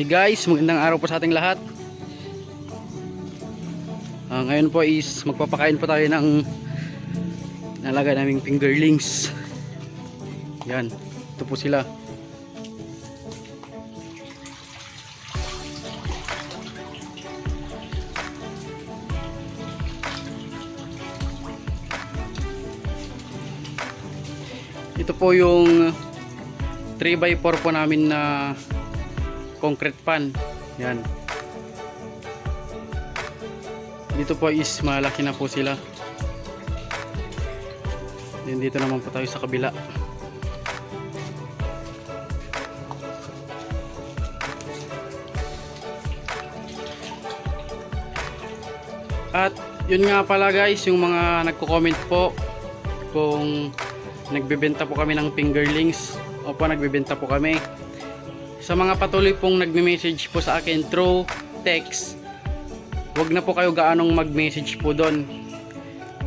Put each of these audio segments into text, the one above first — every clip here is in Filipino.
Hey guys, magandang araw po sa ating lahat. Ah, ngayon po is magpapakain po tayo ng nalaga naming fingerlings. Yan, ito po sila. Ito po yung 3x4 po namin na concrete pan. Yan. Dito po is malaki na po sila. Then dito naman po tayo sa kabila. At yun nga pala guys, yung mga nagko-comment po kung nagbebenta po kami ng fingerlings. Opo, nagbebenta po kami. Sa mga patuloy pong nagme-message po sa akin through text, wag na po kayo gaanong mag-message po doon.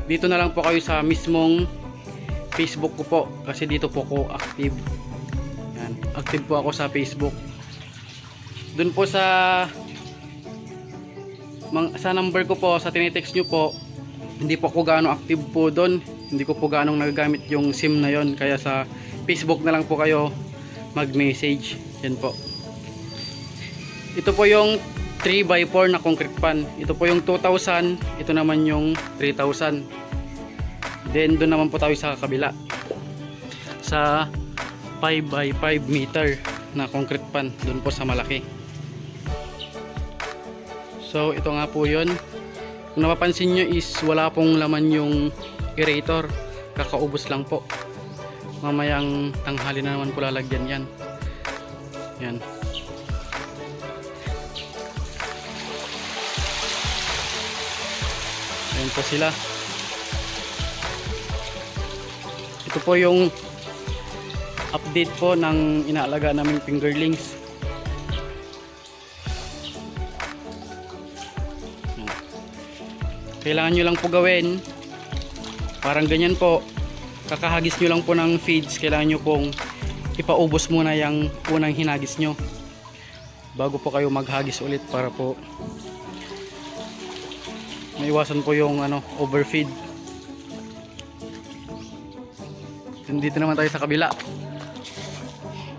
Dito na lang po kayo sa mismong Facebook ko po kasi dito po ko active. Yan, active po ako sa Facebook. Doon po sa sa number ko po, sa tinitext nyo po, hindi po ako gaano active po doon. Hindi ko po gaano nagagamit yung SIM na yon kaya sa Facebook na lang po kayo mag-message. Yan po. Ito po yung 3x4 na concrete pan. Ito po yung 2,000. Ito naman yung 3,000. Then doon naman po tayo sa kabila. Sa 5x5 meter na concrete pan. Doon po sa malaki. So ito nga po yun. Kung napapansin nyo is wala pong laman yung aerator. Kakaubos lang po. Mamayang tanghali na naman po lalagyan yan. Yan. Ayan po sila. Ito po yung update po ng inaalaga naming fingerlings. Kailangan nyo lang po gawin parang ganyan po kakahagis nyo lang po ng feeds kailangan nyo pong ipaubos muna yung unang hinagis nyo. Bago po kayo maghagis ulit para po maiwasan po yung ano overfeed. Dito naman tayo sa kabila.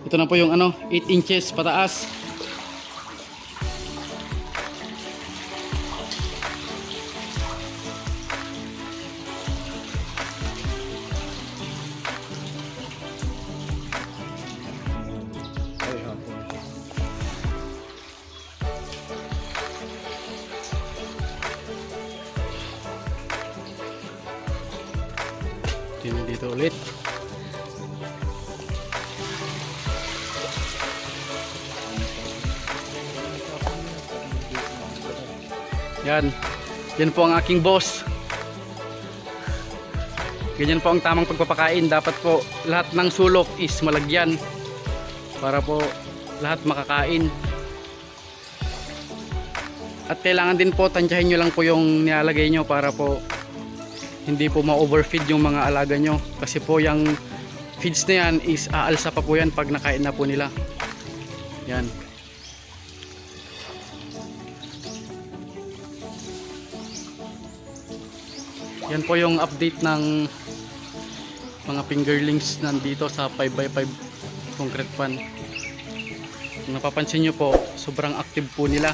Ito na po yung ano 8 inches pataas Tingnan dito ulit. Yan. Yan po ang aking boss. Ganyan po ang tamang pagpapakain. Dapat po lahat ng sulok is malagyan. Para po lahat makakain. At kailangan din po tansyahin nyo lang po yung nilalagay nyo para po hindi po ma-overfeed yung mga alaga nyo. Kasi po yung feeds na yan is aalsa pa po yan pag nakain na po nila. Yan. Yan po yung update ng mga fingerlings nandito sa 5x5 concrete pan. Napapansin nyo po sobrang active po nila